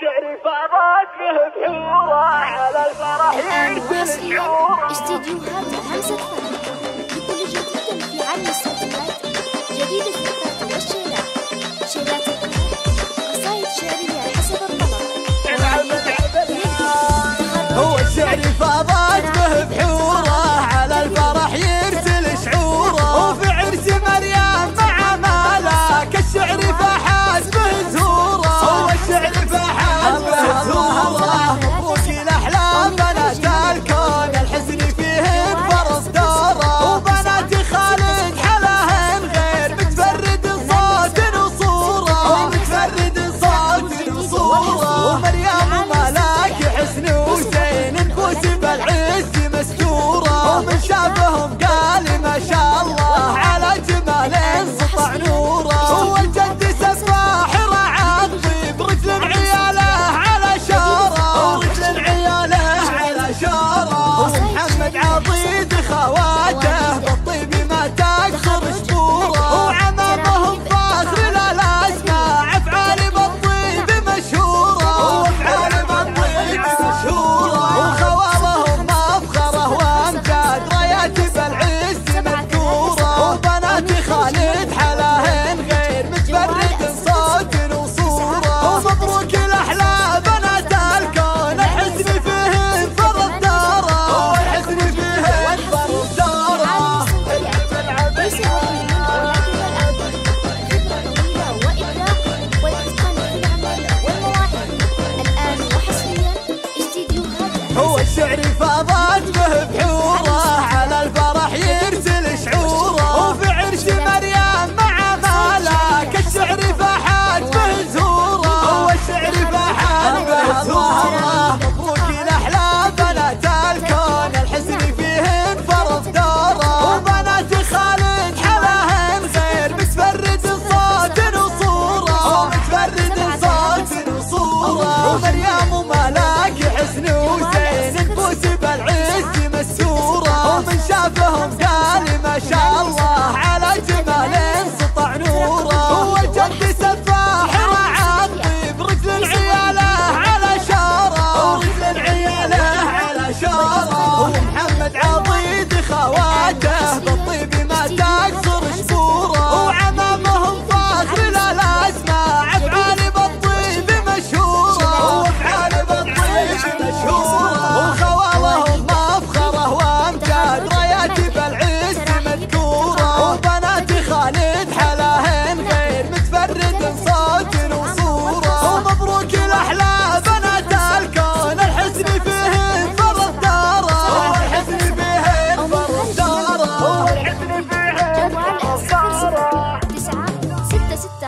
شعري فاضات على الفرح آه، يرسل استديوهات همسة فرح. حسابهم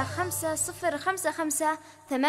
خمسة صفر خمسة خمسة ثمانية